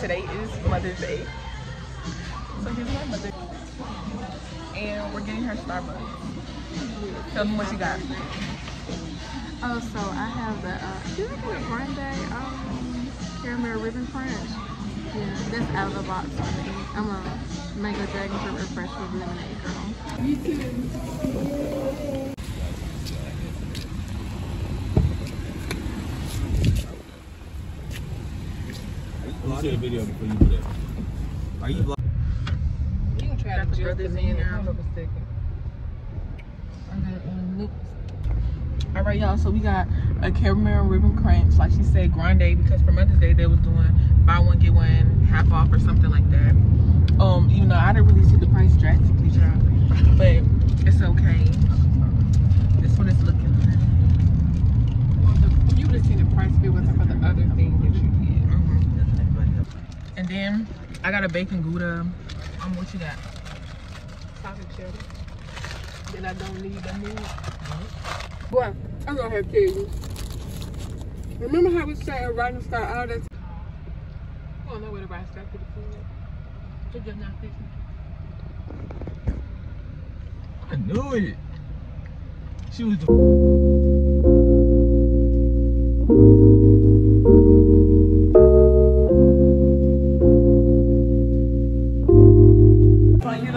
today is Mother's Day. So here's my mother. And we're getting her Starbucks. Tell me what you got. Oh, so I have the, uh, do you like a grande um, caramel ribbon crunch? Yeah, that's out of the box for me. I'm a mango dragon fruit refresh with lemonade girl. Let me see the video before you do that. Are you vlogging? You can try Got the to brothers just in here. I'm mistaken. All right, y'all. So we got a caramel ribbon crunch, like she said, grande, because for Mother's Day they was doing buy one get one half off or something like that. Um, even though I didn't really see the price drastically drop, but it's okay. This one is looking good. You would have seen the price if it wasn't for the other thing that you did. And then I got a bacon gouda. Um, what you got? Chocolate cheddar. Then I don't need the meat. Boy, I'm gonna have to tell you. Remember how we say a writing start all that time? You don't know where the writing start to the food. It's just not fixing. I knew it. She was the.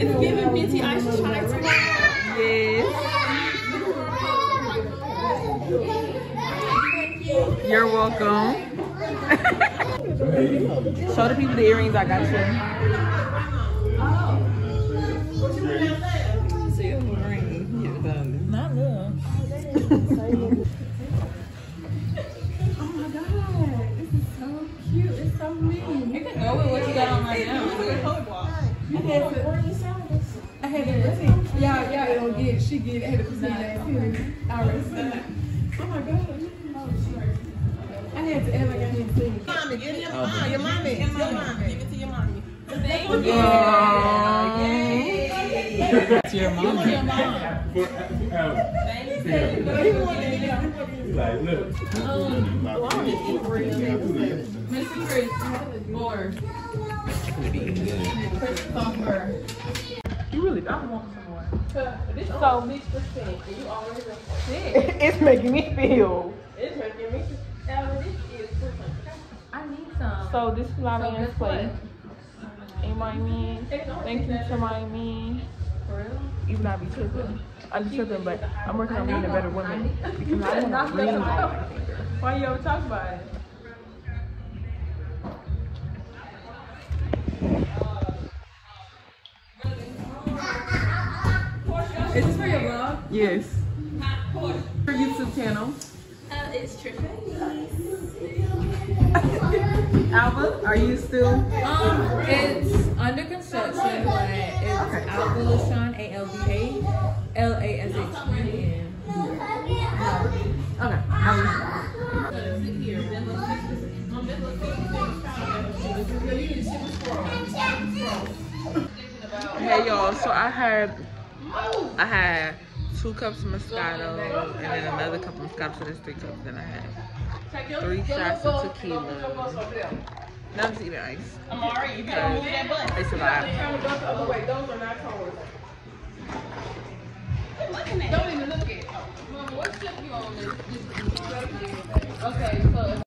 It's giving minty ice chai Yes. You're welcome. Show the people the earrings I got you. Not love. can go with what you got on right now. Yeah, yeah, don't get it. She get it. I had to put that in. I already seen it. Oh my god. I had to act like I hadn't seen it. Mommy, give it your mommy. Your mommy. Your mommy. Give it to your mommy. Thank you. It's your mom. Your mom. Like, look. Mr. Christopher. You really don't want some more. This So- so mixed percent. You always sick. it's making me feel. It's making me. Ella, this is. I need some. So this is my So man's guess play. what? Ain't mind me. Thank you to my me. For real? Even I be tripping. I'm tripping, but I'm working on being a better woman. Because I want to ring on my finger. Why you ever talk about it? Is this for your vlog? Yes. For YouTube channel? Uh, it's Trisha. Alba, are you still? Um, it's under construction, but it's Alba LaShawn, A L B A L A S H U N. Okay. I'm Hey y'all, so I had I had two cups of Moscato and then another cup of Moscato, so there's three cups. Then I had three shots of tequila. None's even ice. Amari, you can't move that button. They survived.